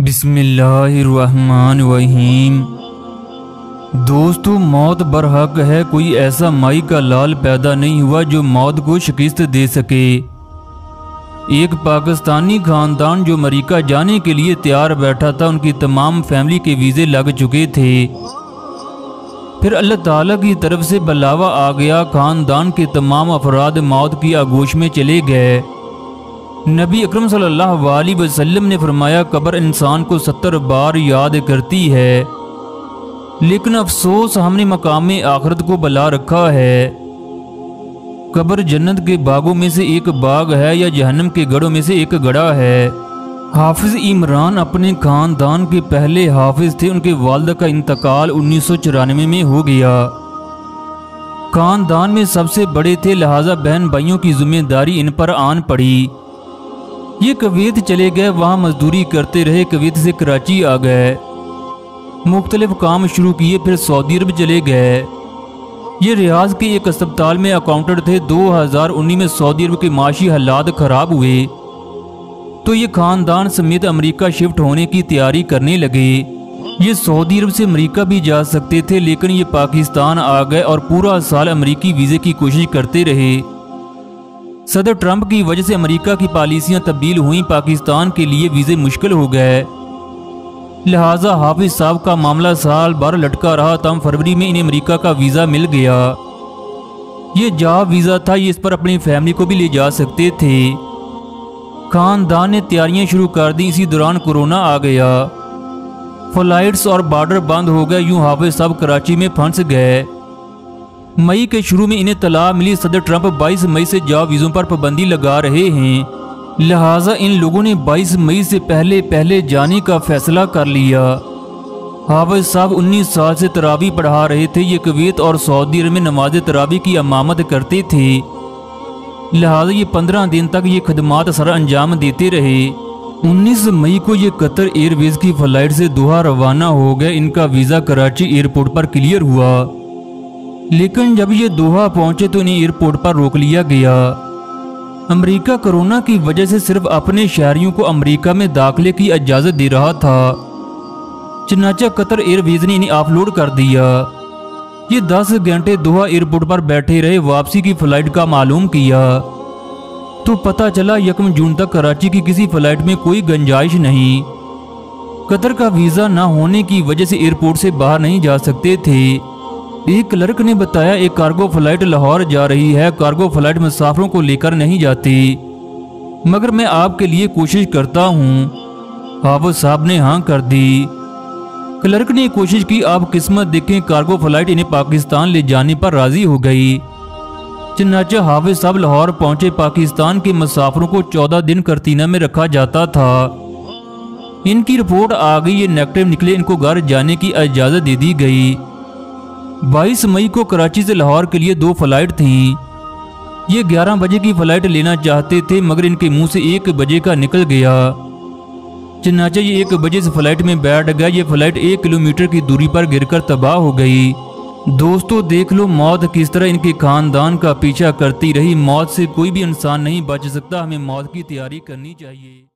बिस्मिल्लाहिर्रहमानिर्रहीम। दोस्तों, मौत बरहक है, कोई ऐसा माई का लाल पैदा नहीं हुआ जो मौत को शिकस्त दे सके। एक पाकिस्तानी खानदान जो अमेरिका जाने के लिए तैयार बैठा था, उनकी तमाम फैमिली के वीज़े लग चुके थे। फिर अल्लाह ताला की तरफ़ से बलावा आ गया, खानदान के तमाम अफराद मौत की आगोश में चले गए। नबी अकरम सल्लल्लाहु ने फरमाया, कब्र इंसान को सत्तर बार याद करती है, लेकिन अफसोस हमने मकाम आखरत को बला रखा है। कब्र जन्नत के बागों में से एक बाग है या जहन्नम के गढ़ों में से एक गढ़ा है। हाफिज इमरान अपने खानदान के पहले हाफिज थे, उनके वालदा का इंतकाल उन्नीस सौ चौरानवे में हो गया। खानदान में सबसे बड़े थे, लिहाजा बहन भाइयों की ज़िम्मेदारी इन पर आन पड़ी। ये कवीत चले गए, वहाँ मजदूरी करते रहे कवीत से कराची आ गए। मुख्तलिफ़ काम शुरू किए, फिर सऊदी अरब चले गए। ये रियाज के एक अस्पताल में अकाउंटेंट थे। 2019 में सऊदी अरब के माशी हालात खराब हुए। तो ये खानदान समेत अमेरिका शिफ्ट होने की तैयारी करने लगे। ये सऊदी अरब से अमेरिका भी जा सकते थे, लेकिन ये पाकिस्तान आ गए और पूरा साल अमेरिकी वीज़े की कोशिश करते रहे। सदर ट्रंप की वजह से अमेरिका की पॉलिसियाँ तब्दील हुई, पाकिस्तान के लिए वीज़े मुश्किल हो गए लिहाजा हाफिज साहब का मामला साल भर लटका रहा, तम फरवरी में इन्हें अमेरिका का वीज़ा मिल गया। ये जॉब वीज़ा था, ये इस पर अपनी फैमिली को भी ले जा सकते थे। खानदान ने तैयारियाँ शुरू कर दी, इसी दौरान कोरोना आ गया। फ्लाइट्स और बॉर्डर बंद हो गए, यूँ हाफिज साहब कराची में फंस गए। मई के शुरू में इन्हें तलाक मिली। सदर ट्रंप 22 मई से जॉब वीज़ों पर पाबंदी लगा रहे हैं। लिहाजा इन लोगों ने 22 मई से पहले पहले जाने का फैसला कर लिया। हाफिज साहब 19 साल से तरावी पढ़ा रहे थे। ये कवीत और सऊदी अरब में नमाज़ तरावी की अमामत करते थे। लिहाजा ये 15 दिन तक ये खदमात सर अंजाम देते रहे। 19 मई को ये कतर एयरवेज की फ़्लाइट से दोहा रवाना हो गए इनका वीज़ा कराची एयरपोर्ट पर क्लियर हुआ। लेकिन जब ये दोहा पहुँचे तो इन्हें एयरपोर्ट पर रोक लिया गया। अमेरिका कोरोना की वजह से सिर्फ़ अपने शहरियों को अमेरिका में दाखिले की इजाज़त दे रहा था। चनाचा कतर एयरवेज ने इन्हें ऑफलोड कर दिया। ये 10 घंटे दोहा एयरपोर्ट पर बैठे रहे वापसी की फ़्लाइट का मालूम किया। तो पता चला यकम जून तक कराची की किसी फ़्लाइट में कोई गंजाइश नहीं। कतर का वीज़ा न होने की वजह से एयरपोर्ट से बाहर नहीं जा सकते थे। एक क्लर्क ने बताया, एक कार्गो फ़्लाइट लाहौर जा रही है। कार्गो फ़्लाइट मुसाफरों को लेकर नहीं जाती। मगर मैं आपके लिए कोशिश करता हूँ। हाफिज साहब ने हाँ कर दी। क्लर्क ने कोशिश की, आप किस्मत देखें कार्गो फ़्लाइट इन्हें पाकिस्तान ले जाने पर राज़ी हो गई। चन्नाचा हाफिज साहब लाहौर पहुँचे। पाकिस्तान के मुसाफरों को चौदह दिन करतीना में रखा जाता था। इनकी रिपोर्ट आ गई, ये नेगेटिव निकले। इनको घर जाने की इजाज़त दे दी गई। 22 मई को कराची से लाहौर के लिए दो फ़्लाइट थीं। ये 11 बजे की फ़्लाइट लेना चाहते थे, मगर इनके मुँह से एक बजे का निकल गया। चन्नाचा ये एक बजे से फ़्लाइट में बैठ गया। ये फ़्लाइट एक किलोमीटर की दूरी पर गिरकर तबाह हो गई। दोस्तों, देख लो मौत किस तरह इनके खानदान का पीछा करती रही। मौत से कोई भी इंसान नहीं बच सकता। हमें मौत की तैयारी करनी चाहिए।